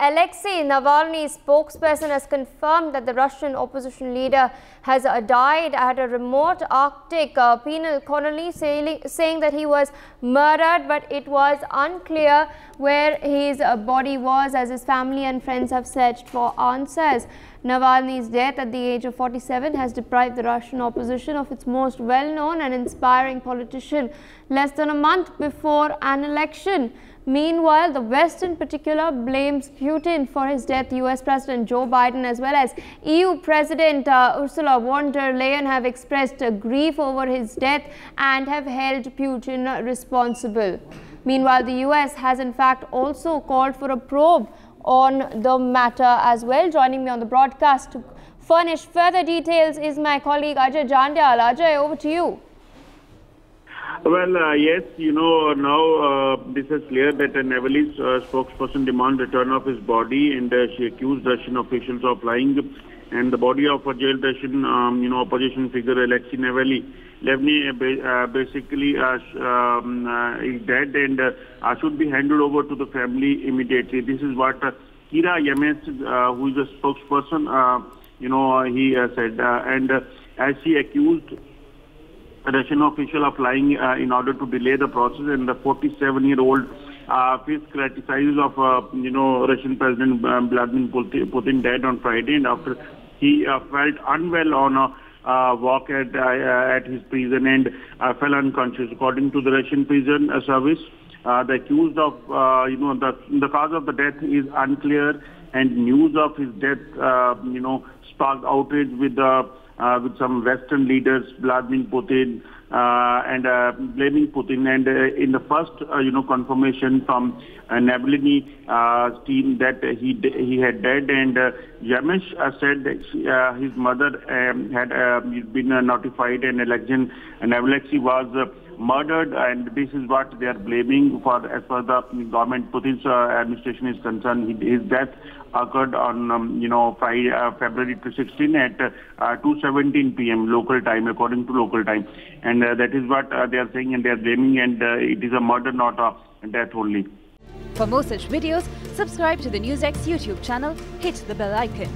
Alexei Navalny's spokesperson has confirmed that the Russian opposition leader has uh, died at a remote Arctic uh, penal colony, saying, that he was murdered, but it was unclear where his uh, body was, as his family and friends have searched for answers. Navalny's death at the age of 47 has deprived the Russian opposition of its most well-known and inspiring politician less than a month before an election. Meanwhile, the West in particular blames Putin for his death. US President Joe Biden as well as EU President uh, Ursula von der Leyen have expressed uh, grief over his death and have held Putin responsible. Meanwhile, the US has in fact also called for a probe on the matter as well. Joining me on the broadcast to furnish further details is my colleague Ajay Jandyal. Ajay, over to you. Well, uh, yes, you know, now uh, this is clear that a Navalny's uh, spokesperson demanded return of his body and uh, she accused Russian officials of lying and the body of a jailed Russian, um, you know, opposition figure Alexei Navalny. Navalny uh, basically uh, um, is dead and should be handed over to the family immediately. This is what Kira Yarmysh, who is a spokesperson, you know, he said. and as she accused Russian official of lying uh, in order to delay the process and the 47-year-old uh, criticizes of, uh, you know, Russian President uh, Vladimir Putin died on Friday and after he felt unwell on a uh, walk at, uh, at his prison and uh, fell unconscious. According to the Russian prison service, the accused of, you know, the, the cause of the death is unclear and news of his death, you know, sparked outrage with the uh, with some Western leaders, Vladimir Putin, uh, and uh, blaming Putin. And uh, in the first, uh, you know, confirmation from uh, Navalny uh, team that he he had died, and Yarmysh said that she, his mother um, had uh, been notified, and election and Alexei was. Uh, murdered and this is what they are blaming for as far as the government Putin's uh, administration is concerned his death occurred on, um, you know, Friday, uh, February 16 at uh, 2.17 p.m. local time, according to local time. And uh, that is what uh, they are saying and they are blaming and uh, it is a murder, not a death only. For more such videos, subscribe to the NewsX YouTube channel, hit the bell icon.